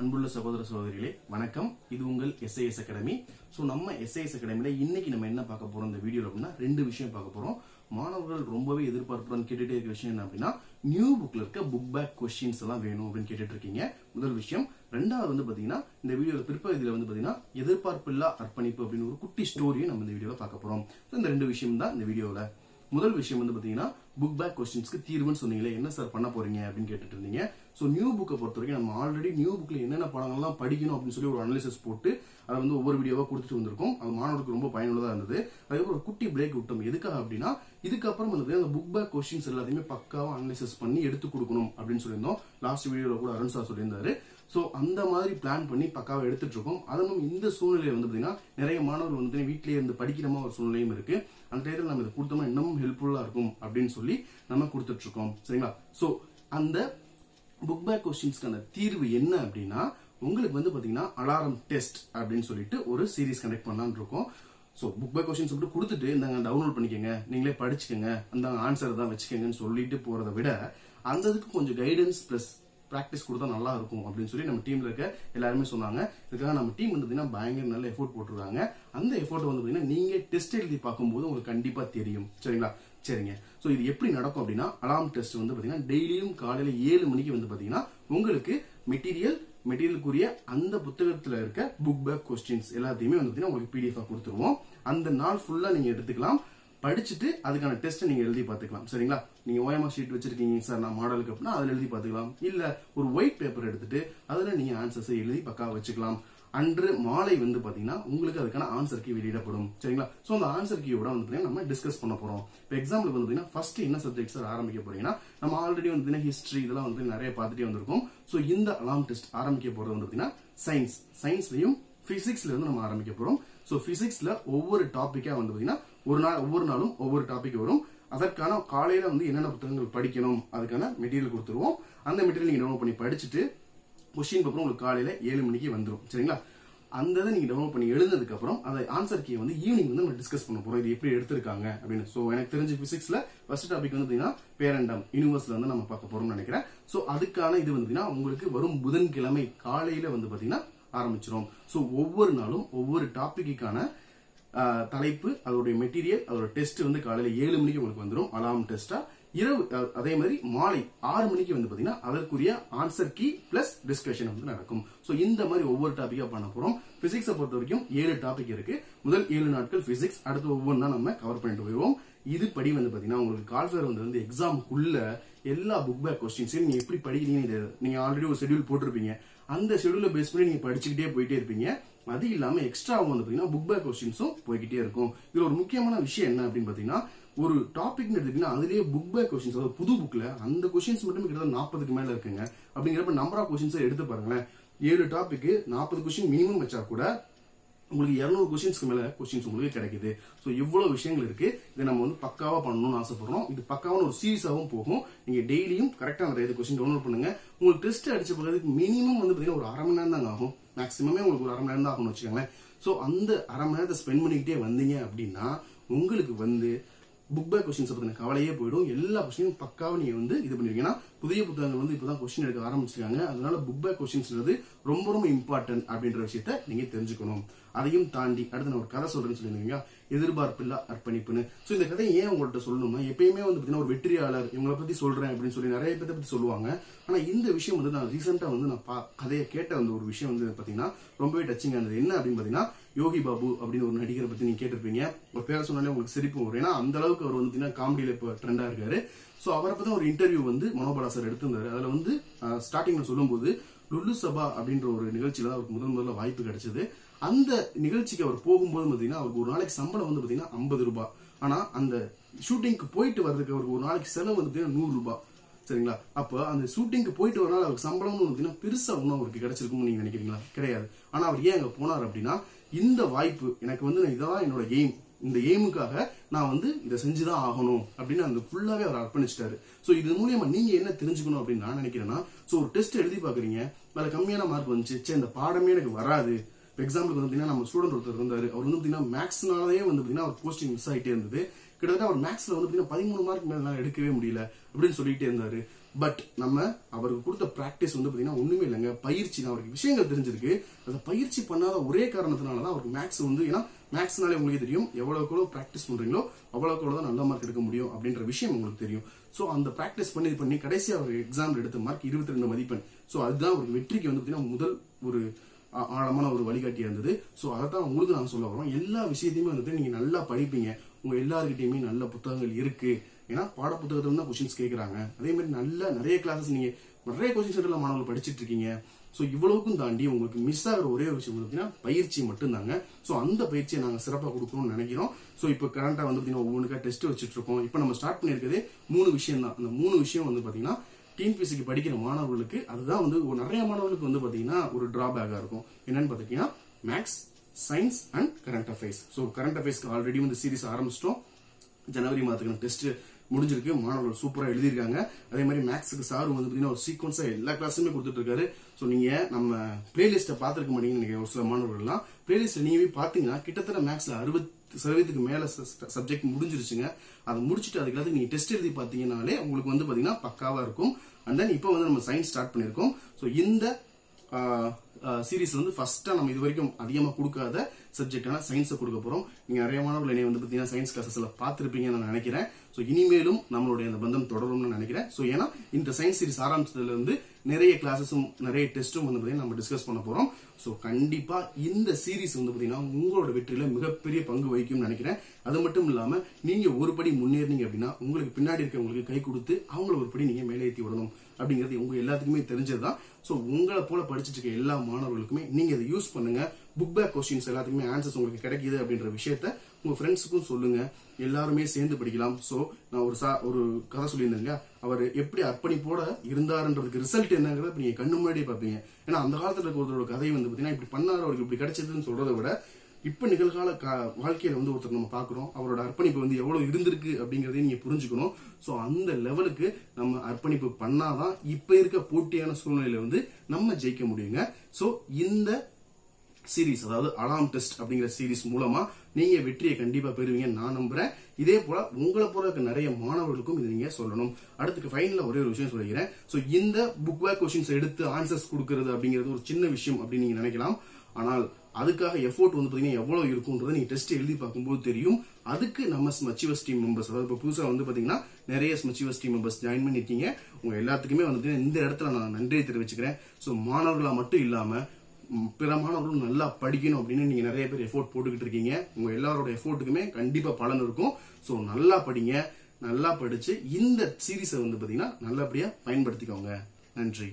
அன்புள்ள சகோதர சகோதரிகளே வணக்கம். இது உங்கள் எஸ்ஐஎஸ் அகாடமி ஸோ நம்ம எஸ்ஐஎஸ் அகாடமியில இன்னைக்கு நம்ம என்ன பார்க்க போறோம்? இந்த வீடியோ அப்படின்னா ரெண்டு விஷயம் பார்க்க போறோம். மாணவர்கள் ரொம்பவே எதிர்பார்ப்புடன் கேட்டுட்டே இருக்க விஷயம் என்ன அப்படின்னா நியூ புக்ல இருக்க புக் பேக் கொஸ்டின்ஸ் எல்லாம் வேணும் அப்படின்னு கேட்டுட்டு இருக்கீங்க. முதல் விஷயம். ரெண்டாவது வந்து பாத்தீங்கன்னா இந்த வீடியோல பிற்பகுதியில வந்து பாத்தீங்கன்னா எதிர்பார்ப்பில்லா அர்ப்பணிப்பு அப்படின்னு ஒரு குட்டி ஸ்டோரியை நம்ம இந்த வீடியோல பார்க்க போறோம். இந்த ரெண்டு விஷயம் தான் இந்த வீடியோல. முதல் விஷயம் வந்து பாத்தீங்கன்னா புக் பேக் கொஸ்டின்ஸ்க்கு தீர்வுன்னு சொன்னீங்களே என்ன சார் பண்ண போறீங்க அப்படின்னு கேட்டுட்டு இருந்தீங்க. ஸோ நியூ புக்கை பொறுத்த வரைக்கும் நம்ம ஆல்ரெடி நியூ புக்கில் என்னென்ன படங்கள்லாம் படிக்கணும் அப்படின்னு சொல்லி ஒரு அனாலிசிஸ் போட்டு அதை வந்து ஒவ்வொரு வீடியோவாக கொடுத்துட்டு வந்திருக்கோம். அது மாணவருக்கு ரொம்ப பயனுள்ளதாக இருந்தது. அதுக்கப்புறம் ஒரு குட்டி பிரேக் விட்டோம். எதுக்காக அப்படின்னா இதுக்கப்புறம் வந்து அந்த புக் பேக் கொஸ்டின்ஸ் எல்லாத்தையுமே பக்காவாக அனாலிசிஸ் பண்ணி எடுத்து கொடுக்கணும் அப்படின்னு சொல்லியிருந்தோம். லாஸ்ட் வீடியோவில் கூட அருண் சார் சொல்லியிருந்தாரு. ஸோ அந்த மாதிரி பிளான் பண்ணி பக்காவாக எடுத்துட்டு இருக்கோம். அதுவும் இந்த சூழ்நிலை வந்து பார்த்தீங்கன்னா நிறைய மாணவர்கள் வந்து வீட்டிலேயே இருந்து படிக்கிறமா ஒரு சூழ்நிலையும் இருக்கு. அந்த டயத்தில் நம்ம இதை கொடுத்தோம்னா இன்னமும் ஹெல்ப்ஃபுல்லாக இருக்கும் அப்படின்னு சொல்லி நம்ம கொடுத்துட்டு இருக்கோம். சரிங்களா? ஸோ அந்த புக் பேக் கொஸ்டின்ஸ்க்கான தீர்வு என்ன அப்படின்னா உங்களுக்கு வந்து பாத்தீங்கன்னா அலாரம் டெஸ்ட் அப்படின்னு சொல்லிட்டு ஒரு சீரிஸ் கண்டக்ட் பண்ணலாம்னு இருக்கோம். ஸோ புக் பேக் கொஸ்டின் சொல்லிட்டு கொடுத்துட்டு இந்தாங்க டவுன்லோட் பண்ணிக்கோங்க. நீங்களே படிச்சுக்கோங்க. அந்த ஆன்சர் தான் வச்சுக்கோங்கன்னு சொல்லிட்டு போறதை விட அந்த இதுக்கு கொஞ்சம் கைடன்ஸ் பிளஸ் ப்ராக்டிஸ் கொடுத்தா நல்லா இருக்கும் அப்படின்னு சொல்லி நம்ம டீம்ல இருக்க எல்லாருமே சொன்னாங்க. இதுக்காக நம்ம டீம் வந்து பார்த்தீங்கன்னா பயங்கர நல்ல எஃபோர்ட் போட்டுருக்காங்க. அந்த எஃபோர்ட் வந்து பாத்தீங்கன்னா நீங்க டெஸ்ட் எழுதி பார்க்கும்போது உங்களுக்கு கண்டிப்பா தெரியும். சரிங்களா? சரிங்க. ஸோ இது எப்படி நடக்கும் அப்படின்னா அலாம் டெஸ்ட் வந்து பார்த்தீங்கன்னா டெய்லியும் காலையில் ஏழு மணிக்கு வந்து பார்த்தீங்கன்னா உங்களுக்கு மெட்டீரியல் மெட்டீரியலுக்குரிய அந்த புத்தகத்தில் இருக்க புக் பேக் கொஸ்டின்ஸ் எல்லாத்தையுமே வந்து பார்த்தீங்கன்னா உங்களுக்கு பிடிஎஃப் கொடுத்துருவோம். அந்த நாள் ஃபுல்லாக நீங்கள் எடுத்துக்கலாம். படிச்சுட்டு அதுக்கான டெஸ்ட் நீங்க எழுதி பார்த்துக்கலாம். சரிங்களா? நீங்க ஓயமா ஷீட் வச்சிருக்கீங்க சார் நான் மாடலுக்கு அப்படின்னா அதுல எழுதி பார்த்துக்கலாம். இல்ல ஒரு ஒயிட் பேப்பர் எடுத்துட்டு அதுல நீங்க ஆன்சர்ஸை எழுதி பக்கா வச்சுக்கலாம். அன்று மாலை வந்து பாத்தீங்கன்னா உங்களுக்கு அதுக்கான ஆன்சர் கீ வெளியிடப்படும். சரிங்களா? சோ அந்த ஆன்சர் கீயோட வந்து பாத்தீங்கன்னா நம்ம டிஸ்கஸ் பண்ண போறோம். இப்போ எக்ஸாம்பிள் வந்து பாத்தீங்கன்னா ஃபர்ஸ்ட் என்ன சப்ஜெக்ட் சார் ஆரம்பிக்க போறீங்கன்னா நம்ம ஆல்ரெடி வந்து ஹிஸ்டரி இதெல்லாம் வந்து நிறைய பார்த்துட்டே வந்திருக்கோம். சோ இந்த அலாம் டெஸ்ட் ஆரம்பிக்க போறது வந்து பாத்தீங்கன்னா சயின்ஸ் சயின்ஸ்லயும் பிசிக்ஸ்ல இருந்து நம்ம ஆரம்பிக்க போறோம். சோ பிசிக்ஸ்ல ஒவ்வொரு டாபிக்கா வந்து பாத்தீங்கன்னா ஒரு நாள் ஒவ்வொரு நாளும் ஒவ்வொரு டாபிக் வரும். அதற்கான காலையில வந்து என்னென்ன புத்தகங்கள் படிக்கணும் அதுக்கான மெட்டீரியல் கொடுத்துருவோம். அந்த மெட்டீரியல் நீங்க டவுன்லோட் பண்ணி படிச்சுட்டு கொஸ்டின் பேப்பர் உங்களுக்கு காலையில ஏழு மணிக்கு வந்துடும் சரிங்களா? அந்த இதை நீங்க டவுன்லோட் பண்ணி எழுதுனதுக்கு அப்புறம் அந்த ஆன்சர் கீ வந்து ஈவினிங் வந்து நம்ம டிஸ்கஸ் பண்ண போறோம். இது எப்படி எடுத்திருக்காங்க அப்படின்னு. சோ எனக்கு தெரிஞ்ச பிசிக்ஸ்ல ஃபர்ஸ்ட் டாபிக் வந்து பாத்தீங்கன்னா பேரண்டம் யூனிவர்ஸ்ல வந்து நம்ம பார்க்க போறோம்னு நினைக்கிறேன். சோ அதுக்கான இது வந்து உங்களுக்கு வரும் புதன்கிழமை காலையில வந்து பாத்தீங்கன்னா ஆரம்பிச்சிடும் சோ ஒவ்வொரு நாளும் ஒவ்வொரு டாபிக்கான தலைப்பு அதோடைய மெட்டீரியல் அதோட டெஸ்ட் வந்து காலையில ஏழு மணிக்கு உங்களுக்கு வந்துடும் அலாம் டெஸ்டா இரவு அதே மாதிரி மாலை ஆறு மணிக்கு வந்து பாத்தீங்கன்னா அதற்குரிய ஆன்சர் கீ பிளஸ் டிஸ்கஷன் வந்து நடக்கும். சோ இந்த மாதிரி ஒவ்வொரு டாபிக்கா பண்ண போறோம். பிசிக்ஸை பொறுத்த வரைக்கும் ஏழு டாபிக் இருக்கு. முதல் ஏழு நாட்கள் பிசிக்ஸ் அடுத்து ஒவ்வொன்றா நம்ம கவர் பண்ணிட்டு போயிடுவோம். இது படி வந்து பாத்தீங்கன்னா உங்களுக்கு கால்ஃபேர் வந்து வந்து எக்ஸாமுக்குள்ள எல்லா புக் பேக் கொஸ்டின்ஸையும் நீங்க எப்படி படிக்கிறீங்க நீங்க ஆல்ரெடி ஒரு ஷெட்யூல் போட்டிருப்பீங்க. அந்த ஷெடியூல பேஸ் பண்ணி நீங்க படிச்சுக்கிட்டே போயிட்டே இருப்பீங்க. அது இல்லாம எக்ஸ்ட்ரா வந்து பாத்தீங்கன்னா புக் பேக் கொஸ்டின்ஸும் போய்கிட்டே இருக்கும். இதுல ஒரு முக்கியமான விஷயம் என்ன அப்படின்னு பாத்தீங்கன்னா ஒரு டாபிக் எடுத்துக்கிட்டீங்கன்னா அதுலயே புக் பேக் கொஸ்டின்ஸ் அதாவது புது புக்ல அந்த கொஸ்டின்ஸ் மட்டும் கிட்டத்தட்ட நாற்பதுக்கு மேல இருக்குங்க. அப்படிங்கிறப்ப நம்பர் ஆஃப் கொஸ்டின்ஸ் எடுத்து பாருங்களேன். ஏழு டாபிக் நாற்பது கொஸ்டின் மினிமம் வச்சா கூட உங்களுக்கு இருநூறு கொஸ்டின்ஸ்க்கு மேல கொஸ்டின்ஸ் உங்களுக்கு கிடைக்குது. ஸோ இவ்வளவு விஷயங்கள் இருக்கு. இதை நம்ம வந்து பக்காவா பண்ணணும்னு ஆசைப்படுறோம். இது பக்காவான ஒரு சீரியஸாகவும் போகும். நீங்க டெய்லியும் கரெக்டா அந்த இது கொஸ்டின் டவுன்லோட் பண்ணுங்க. உங்களுக்கு டெஸ்ட் அடிச்ச பிறகு மினிமம் வந்து பாத்தீங்கன்னா ஒரு அரை மணி நேரம் தாங்க ஆகும். மேக்ஸிமமே உங்களுக்கு ஒரு அரை மணி நேரம் தான் ஆகும்னு வச்சுக்கோங்களேன். ஸோ அந்த அரை மணி நேரத்தை ஸ்பெண்ட் பண்ணிக்கிட்டே வந்தீங்க அப்படின்னா உங்களுக்கு வந்து புக் பேக் கொஸ்டின்ஸ் பத்தின கவலையே போயிடும். எல்லா கொஸ்டினும் பக்காவா நீங்க வந்து இது பண்ணிருக்கீங்கன்னா புதிய புத்தகங்கள் வந்து இப்பதான் கொஸ்டின் எடுக்க ஆரம்பிச்சிருக்காங்க. அதனால புக் பேக் கொஸ்டின்ஸ்ன்றது ரொம்ப ரொம்ப இம்பார்ட்டன்ட் அப்படின்ற விஷயத்த நீங்க தெரிஞ்சுக்கணும். அதையும் தாண்டி அடுத்து நான் ஒரு கதை சொல்றேன்னு சொல்லியிருந்தீங்க எதிர்பார்ப்பில்லா அர்ப்பணிப்புன்னு. சோ இந்த கதையை ஏன் உங்கள்ட்ட சொல்லணும்னா எப்பயுமே வந்து பாத்தீங்கன்னா ஒரு வெற்றியாளர் இவங்களை பத்தி சொல்றேன் அப்படின்னு சொல்லி நிறைய பேர்த்த பத்தி சொல்லுவாங்க. ஆனா இந்த விஷயம் வந்து நான் ரீசெண்டா வந்து நான் பா- கதையை கேட்ட அந்த ஒரு விஷயம் வந்து பாத்தீங்கன்னா ரொம்பவே டச்சிங் ஆனது என்ன அப்படின்னு பாத்தீங்கன்னா யோகி பாபு அப்படின்னு ஒரு நடிகரை பத்தி நீங்க கேட்டிருப்பீங்க. ஒரு பேரை சொன்னாலே உங்களுக்கு சிரிப்பு வரும். ஏன்னா அந்த அளவுக்கு அவர் வந்து காமெடியில இப்போ ட்ரெண்டா இருக்காரு. சோ அவரை பத்தி ஒரு இன்டர்வியூ வந்து மனோபாலா சார் எடுத்திருந்தாரு. அதுல வந்து ஸ்டார்டிங்ல சொல்லும்போது லுல்லு சபா அப்படின்ற ஒரு நிகழ்ச்சியில அவருக்கு முதல் முதல்ல வாய்ப்பு கிடைச்சது. அந்த நிகழ்ச்சிக்கு அவர் போகும்போது பாத்தீங்கன்னா அவருக்கு ஒரு நாளைக்கு சம்பளம் வந்து பாத்தீங்கன்னா ஐம்பது ரூபாய் ஆனா அந்த ஷூட்டிங்க்கு போயிட்டு வர்றதுக்கு அவருக்கு ஒரு நாளைக்கு செலவு வந்து பாத்தீங்கன்னா நூறு ரூபாய் சரிங்களா? அப்ப அந்த ஷூட்டிங்க்கு போயிட்டு வரனால அவருக்கு சம்பளம்னு பாத்தீங்கன்னா பெருசா ஒன்றும் அவருக்கு கிடைச்சிருக்கும்னு நீங்க நினைக்கிறீங்களா? கிடையாது. ஆனா அவர் ஏன் அங்க போனார் அப்படின்னா இந்த வாய்ப்பு எனக்கு வந்து இதான் என்னோட எய்ம் இந்த எய்முக்காக நான் வந்து இதை செஞ்சுதான் ஆகணும் அப்படின்னு அந்த ஃபுல்லாவே அவர் அர்ப்பணிச்சிட்டாரு. சோ இது மூலியமா நீங்க என்ன தெரிஞ்சுக்கணும் அப்படின்னு நான் நினைக்கிறேன்னா சோ ஒரு டெஸ்ட் எழுதி பாக்குறீங்க அதுல கம்மியான மார்க் வந்துச்சு. சே இந்த பாடமே எனக்கு வராது. இப்போ எக்ஸாம்பிளுக்கு வந்து பார்த்தீங்கன்னா நம்ம ஸ்டூடெண்ட் ஒருத்தர் இருந்தாரு. அவர் வந்து பார்த்தீங்கன்னா மேக்ஸ்னாலே வந்து பார்த்தீங்கன்னா அவர் போஸ்டிங் மிஸ் ஆகிட்டே இருந்தது. கிட்டத்தட்ட அவர் மேக்ஸ்ல வந்து பார்த்தீங்கன்னா பதிமூணு மார்க் மேல எடுக்கவே முடியல அப்படின்னு சொல்லிட்டே இருந்தாரு. பட் நம்ம அவருக்கு கொடுத்த ப்ராக்டிஸ் வந்து பாத்தீங்கன்னா ஒண்ணுமே இல்லைங்க. பயிற்சி தான். அவருக்கு விஷயங்கள் தெரிஞ்சிருக்கு. அந்த பயிற்சி பண்ணாத ஒரே காரணத்தினால தான் அவருக்கு மேக்ஸ் வந்து ஏன்னா மேக்ஸ்னாலே உங்களுக்கு தெரியும் எவ்வளவுக்கு எவ்வளோ ப்ராக்டிஸ் பண்றீங்களோ அவ்வளோக்கு எவ்வளோ தான் நல்ல மார்க் எடுக்க முடியும் அப்படின்ற விஷயம் உங்களுக்கு தெரியும். சோ அந்த ப்ராக்டிஸ் பண்ணி இது பண்ணி கடைசி அவர் எக்ஸாம் எடுத்த மார்க் இருபத்தி ரெண்டு மதிப்பெண். சோ அதுதான் அவருக்கு வெற்றிக்கு வந்து பாத்தீங்கன்னா முதல் ஒரு ஆழமான ஒரு வழிகாட்டியா இருந்தது. சோ அதை தான் உங்களுக்கு நான் சொல்ல வரோம் எல்லா விஷயத்தையுமே வந்துட்டு நீங்க நல்லா படிப்பீங்க. உங்க எல்லாருக்கிட்டையுமே நல்ல புத்தகங்கள் இருக்கு. ஏன்னா பாட புத்தகத்துல தான் கொஸ்டின்ஸ் கேட்கறாங்க அதே மாதிரி நல்ல நிறைய கிளாஸஸ் நீங்க நிறைய கொஸ்டின் சென்டர்ல மாணவர்கள் படிச்சிட்டு இருக்கீங்க. சோ இவ்வளவுக்கும் தாண்டி உங்களுக்கு மிஸ் ஆகிற ஒரே ஒரு விஷயம் பார்த்தீங்கன்னா பாத்தீங்கன்னா பயிற்சி மட்டும்தாங்க. சோ அந்த பயிற்சியை நாங்க சிறப்பா கொடுக்கணும்னு நினைக்கிறோம். சோ இப்போ கரண்டா வந்து பாத்தீங்கன்னா ஒவ்வொன்றுக்கா டெஸ்ட் வச்சுட்டு இருக்கோம். இப்போ நம்ம ஸ்டார்ட் பண்ணிருக்கதே மூணு விஷயம் தான். அந்த மூணு விஷயம் வந்து பாத்தீங்கன்னா டிஎன்பிஎஸ்சிக்கு படிக்கிற மாணவர்களுக்கு அதுதான் வந்து நிறைய மாணவர்களுக்கு வந்து பாத்தீங்கன்னா ஒரு டிராபேக்கா இருக்கும். என்னன்னு பாத்தீங்கன்னா maths science and current affairs so current அஃபேர்ஸ்க்கு already வந்து சீரிஸ் ஆரம்பிச்சிட்டோம். ஜனவரி மாதத்துக்கு டெஸ்ட் முடிஞ்சிருக்கு. மாணவர்கள் சூப்பரா எழுதியிருக்காங்க. அதே மாதிரி மேக்ஸுக்கு சார் வந்து பாத்தீங்கன்னா ஒரு சீக்வன்ஸா எல்லா கிளாஸுமே கொடுத்துட்டு இருக்காரு ஸோ நீங்க நம்ம பிளேலிஸ்ட்டை பார்த்துருக்க மாட்டீங்கன்னு நினைக்கிறேன் ஒரு சில மாணவர்கள்லாம். பிளேலிஸ்ட் நீங்க போய் பாத்தீங்கன்னா கிட்டத்தட்ட மேக்ஸ்ல அறுபத்தி சதவீதத்துக்கு மேல சப்ஜெக்ட் முடிஞ்சிருச்சுங்க. அதை முடிச்சுட்டு அதுக்கு நீங்க டெஸ்ட் எழுதி பாத்தீங்கன்னாலே உங்களுக்கு வந்து பாத்தீங்கன்னா பக்காவா இருக்கும். அண்ட் தென் இப்போ வந்து நம்ம சயின்ஸ் ஸ்டார்ட் பண்ணிருக்கோம் ஸோ இந்த சீரீஸ் வந்து ஃபர்ஸ்டா நம்ம இது வரைக்கும் அதிகமா கொடுக்காத சப்ஜெக்டான சயின்ஸை கொடுக்க போறோம். நீங்க நிறைய மாணவர்கள் என்னை வந்து பாத்தீங்கன்னா சயின்ஸ் கிளாஸஸ்ல பாத்திருப்பீங்கன்னு நான் நினைக்கிறேன். ஸோ இனிமேலும் நம்மளுடைய அந்த பந்தம் தொடரும்னு நினைக்கிறேன். ஸோ ஏன்னா இந்த சயின்ஸ் சீரிஸ் ஆரம்பிச்சதுல இருந்து நிறைய கிளாஸஸும் நிறைய டெஸ்ட்டும் வந்து பாத்தீங்கன்னா நம்ம டிஸ்கஸ் பண்ண போறோம். ஸோ கண்டிப்பா இந்த சீரிஸ் வந்து பாத்தீங்கன்னா உங்களோட வெற்றியில மிகப்பெரிய பங்கு வகிக்கும்னு நினைக்கிறேன். அது மட்டும் இல்லாம நீங்க ஒரு படி முன்னேறினீங்க அப்படின்னா உங்களுக்கு பின்னாடி இருக்கவங்களுக்கு கை கொடுத்து அவங்கள ஒரு படி நீங்க மேலே ஏற்றி விடணும். அப்படிங்கிறது உங்க எல்லாத்துக்குமே தெரிஞ்சதுதான். ஸோ உங்களை போல படிச்சிட்டு இருக்க எல்லா மாணவர்களுக்குமே நீங்க இதை யூஸ் பண்ணுங்க. புக் பேக் கொஸ்டின்ஸ் எல்லாத்துக்குமே ஆன்சர்ஸ் உங்களுக்கு கிடைக்குது அப்படின்ற விஷயத்த உங்க ஃப்ரெண்ட்ஸுக்கும் சொல்லுங்க. எல்லாருமே சேர்ந்து படிக்கலாம். ஸோ நான் ஒரு சா ஒரு கதை சொல்லியிருந்தேங்க அவர் எப்படி அர்ப்பணிப்போட இருந்தாருன்றதுக்கு ரிசல்ட் என்னங்கிறத நீங்க கண்ணு முன்னாடியே பார்ப்பீங்க. ஏன்னா அந்த காலத்துல இருக்க ஒருத்தரோட கதை வந்து பாத்தீங்கன்னா இப்படி பண்ணாரு அவருக்கு இப்படி கிடைச்சதுன்னு சொல்றதை விட இப்ப நிகழ்கால கா- வாழ்க்கையில வந்து ஒருத்தர் நம்ம பாக்குறோம் அவரோட அர்ப்பணிப்பு வந்து எவ்வளவு இருந்திருக்கு அப்படிங்கறதையும் நீங்க புரிஞ்சுக்கணும். சோ அந்த லெவலுக்கு நம்ம அர்ப்பணிப்பு பண்ணாதான் இப்ப இருக்க போட்டியான சூழ்நிலையில வந்து நம்ம ஜெயிக்க முடியுங்க. சோ இந்த சீரிஸ் அதாவது அலாம் டெஸ்ட் அப்படிங்கிற சீரிஸ் மூலமா நீங்க வெற்றியை கண்டிப்பா பெறுவீங்க நான் நம்புறேன். இதே போல உங்களை போல இருக்க நிறைய மாணவர்களுக்கும் இதை நீங்க சொல்லணும். அடுத்துக்கு ஃபைனல ஒரே ஒரு விஷயம் சொல்லிக்கிறேன். சோ இந்த புக் பேக் கொஸ்டின்ஸ் எடுத்து ஆன்சர்ஸ் கொடுக்கறது அப்படிங்கிறது ஒரு சின்ன விஷயம் அப்படின்னு நீங்க நினைக்கலாம். ஆனால் அதுக்காக எஃபோர்ட் வந்து பாத்தீங்கன்னா எவ்வளவு இருக்கும்ன்றதை நீங்க டெஸ்ட் எழுதி பார்க்கும்போது தெரியும். அதுக்கு நம்ம ஸ்மச்சிவஸ் டீம் மெம்பர்ஸ் அதாவது இப்போ புதுசா வந்து பாத்தீங்கன்னா நிறைய ஸ்மச்சிவஸ் டீம் மெம்பர்ஸ் ஜாயின் பண்ணிருக்கீங்க உங்க எல்லாத்துக்குமே வந்து இந்த இடத்துல நான் நன்றியை தெரிவிச்சுக்கிறேன். சோ மாணவர்களா மட்டும் இல்லாம பிற மாணவர்களும் நல்லா படிக்கணும் அப்படின்னு நீங்க நிறைய பேர் எஃபோர்ட் போட்டுக்கிட்டு இருக்கீங்க. உங்க எல்லாரோட எஃபோர்ட்டுக்குமே கண்டிப்பா பலன் இருக்கும். சோ நல்லா படிங்க நல்லா படிச்சு இந்த சீரீஸை வந்து பாத்தீங்கன்னா நல்லபடியா பயன்படுத்திக்கோங்க. நன்றி.